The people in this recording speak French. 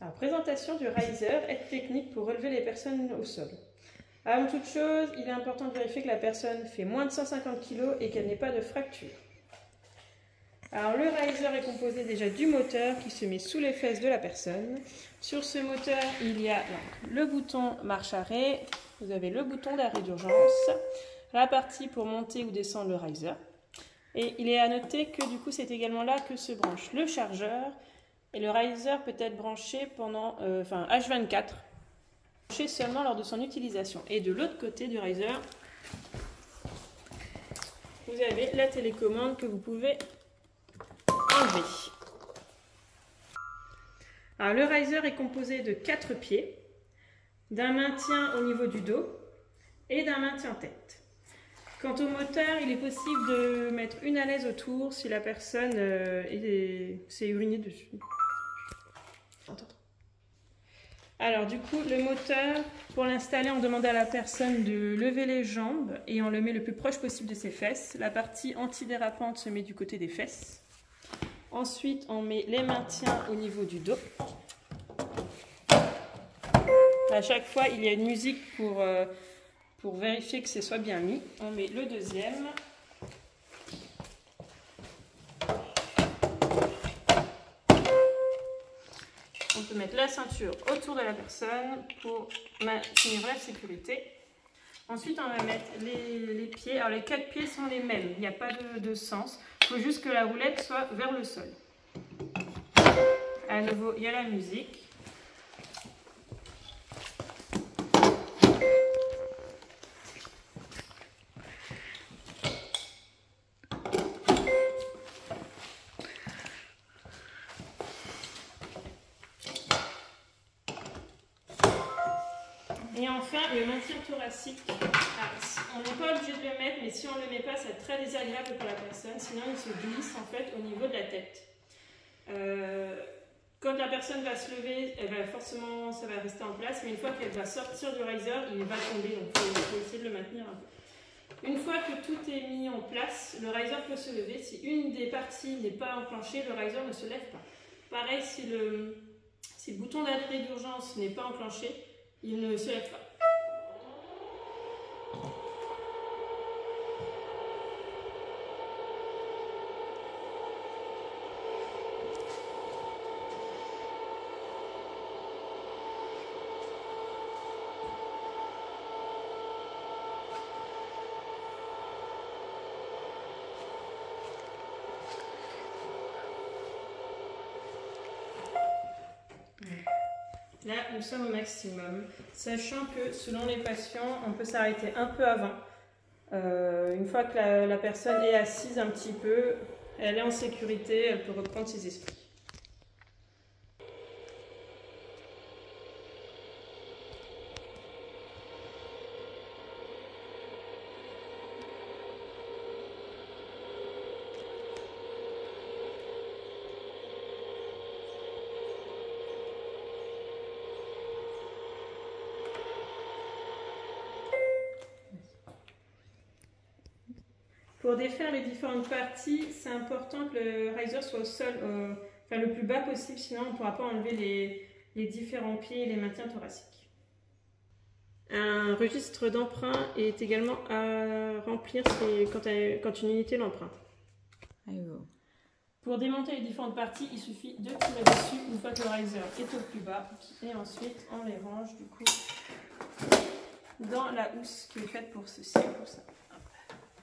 Alors, présentation du riser, aide technique pour relever les personnes au sol. Avant toute chose, il est important de vérifier que la personne fait moins de 150 kg et qu'elle n'ait pas de fracture. Alors le riser est composé déjà du moteur qui se met sous les fesses de la personne. Sur ce moteur, il y a le bouton marche arrêt, vous avez le bouton d'arrêt d'urgence, la partie pour monter ou descendre le riser. Et il est à noter que du coup c'est également là que se branche le chargeur et le riser peut être branché pendant, euh, enfin H24, branché seulement lors de son utilisation. Et de l'autre côté du riser, vous avez la télécommande que vous pouvez alors, le riser est composé de quatre pieds, d'un maintien au niveau du dos et d'un maintien tête. Quant au moteur, il est possible de mettre une à l'aise autour si la personne euh, s'est urinée dessus. Alors du coup, le moteur, pour l'installer, on demande à la personne de lever les jambes et on le met le plus proche possible de ses fesses. La partie antidérapante se met du côté des fesses. Ensuite, on met les maintiens au niveau du dos. À chaque fois, il y a une musique pour, euh, pour vérifier que ce soit bien mis. On met le deuxième. Ceinture autour de la personne pour maintenir la sécurité. Ensuite, on va mettre les, pieds. Alors, les quatre pieds sont les mêmes. Il n'y a pas de, sens. Il faut juste que la roulette soit vers le sol. À nouveau, il y a la musique. Et enfin, le maintien thoracique. On n'est pas obligé de le mettre, mais si on ne le met pas, c'est très désagréable pour la personne. Sinon, il se glisse en fait au niveau de la tête. Euh, quand la personne va se lever, elle va forcément, ça va rester en place, mais une fois qu'elle va sortir du riser, il va tomber, donc il faut, essayer de le maintenir un peu. Une fois que tout est mis en place, le riser peut se lever. Si une des parties n'est pas enclenchée, le riser ne se lève pas. Pareil, si le, bouton d'arrêt d'urgence n'est pas enclenché, il ne se lève pas. Là, nous sommes au maximum, sachant que selon les patients, on peut s'arrêter un peu avant. Euh, une fois que la, la personne est assise un petit peu, elle est en sécurité, elle peut reprendre ses esprits. Pour défaire les différentes parties, c'est important que le riser soit au sol, euh, enfin le plus bas possible, sinon on ne pourra pas enlever les, différents pieds et les maintiens thoraciques. Un registre d'emprunt est également à remplir quand, quand, une unité l'emprunte. Pour démonter les différentes parties, il suffit de tirer dessus une fois que le riser est au plus bas et ensuite on les range du coup dans la housse qui est faite pour ceci pour ça.